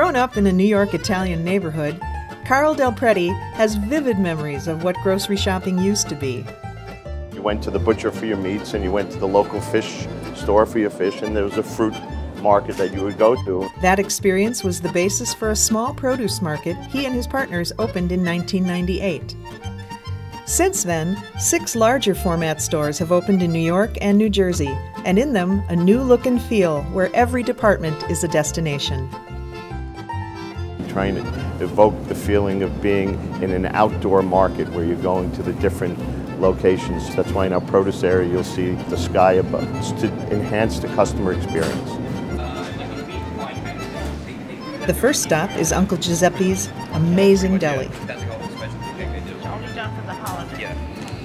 grown up in a New York Italian neighborhood, Carl DelPrete has vivid memories of what grocery shopping used to be. You went to the butcher for your meats and you went to the local fish store for your fish, and there was a fruit market that you would go to. That experience was the basis for a small produce market he and his partners opened in 1998. Since then, six larger format stores have opened in New York and New Jersey, and in them, a new look and feel where every department is a destination. Trying to evoke the feeling of being in an outdoor market where you're going to the different locations. That's why in our produce area you'll see the sky above to enhance the customer experience. The first stop is Uncle Giuseppe's Amazing Deli.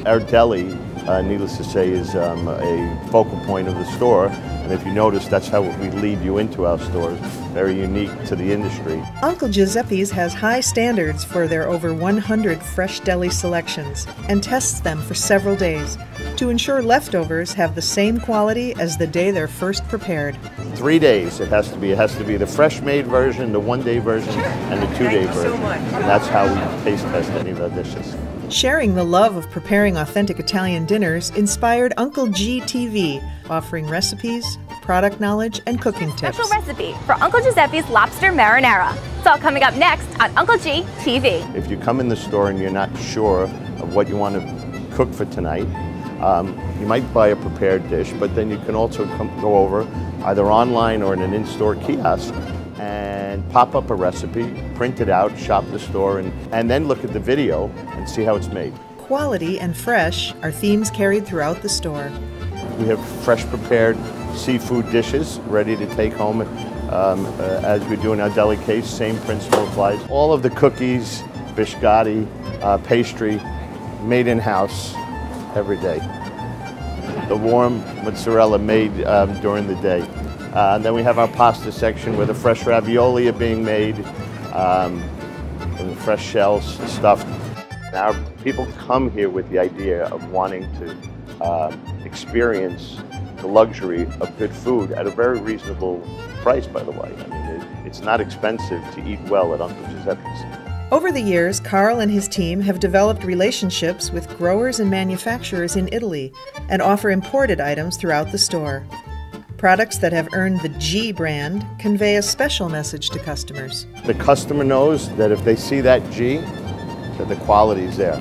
Our deli, uh, needless to say, is um, a focal point of the store. And if you notice, that's how we lead you into our stores. Very unique to the industry. Uncle Giuseppe's has high standards for their over 100 fresh deli selections and tests them for several days to ensure leftovers have the same quality as the day they're first prepared. Three days it has to be. It has to be the fresh made version, the one day version, and the two day version. So and that's how we taste test any of our dishes. Sharing the love of preparing authentic Italian dinners inspired Uncle G TV, offering recipes, product knowledge, and cooking tips. Special recipe for Uncle Giuseppe's lobster marinara. It's all coming up next on Uncle G TV. If you come in the store and you're not sure of what you want to cook for tonight, um, you might buy a prepared dish, but then you can also come, go over either online or in an in-store kiosk and pop up a recipe, print it out, shop the store, and, and then look at the video and see how it's made. Quality and fresh are themes carried throughout the store. We have fresh prepared seafood dishes ready to take home um, uh, as we do in our deli case. Same principle applies. All of the cookies, biscotti, uh, pastry, made in-house every day. The warm mozzarella made um, during the day. Uh, and then we have our pasta section where the fresh ravioli are being made, um, and the fresh shells stuffed. Now people come here with the idea of wanting to uh, experience the luxury of good food at a very reasonable price, by the way. I mean, it, it's not expensive to eat well at Uncle Giuseppe's. Over the years, Carl and his team have developed relationships with growers and manufacturers in Italy and offer imported items throughout the store. Products that have earned the G brand convey a special message to customers. The customer knows that if they see that G, that the quality is there.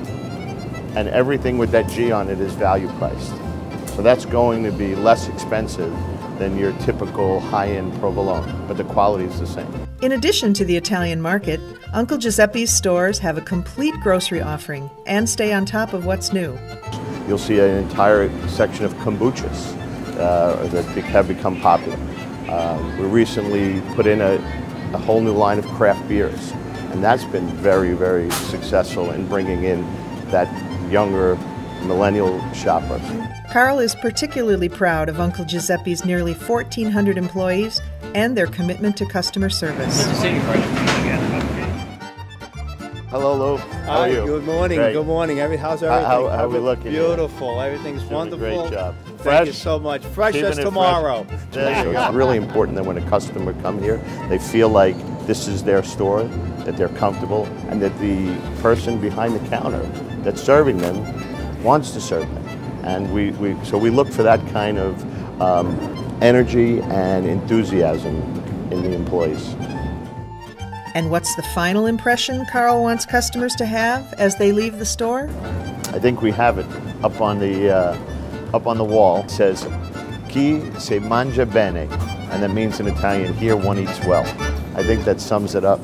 And everything with that G on it is value priced. So that's going to be less expensive than your typical high-end provolone, but the quality is the same. In addition to the Italian market, Uncle Giuseppe's stores have a complete grocery offering and stay on top of what's new. You'll see an entire section of kombuchas uh, that have become popular. Uh, we recently put in a, a whole new line of craft beers, and that's been very, very successful in bringing in that younger millennial shopper. Carl is particularly proud of Uncle Giuseppe's nearly 1,400 employees and their commitment to customer service. Hello, Lou. How Hi, are you? Good morning. Great. Good morning. Every, how's everything? How, how, how are we looking? Beautiful. Here? Everything's Doing wonderful. great job. Thank you so much. Fresh as tomorrow. Fresh. There you go. It's really important that when a customer come here, they feel like this is their store, that they're comfortable, and that the person behind the counter that's serving them wants to serve them. And we, we so we look for that kind of um, energy and enthusiasm in the employees. And what's the final impression Carl wants customers to have as they leave the store? I think we have it up on the uh, up on the wall. It says "Chi se mangia bene," and that means in Italian, "Here one eats well." I think that sums it up.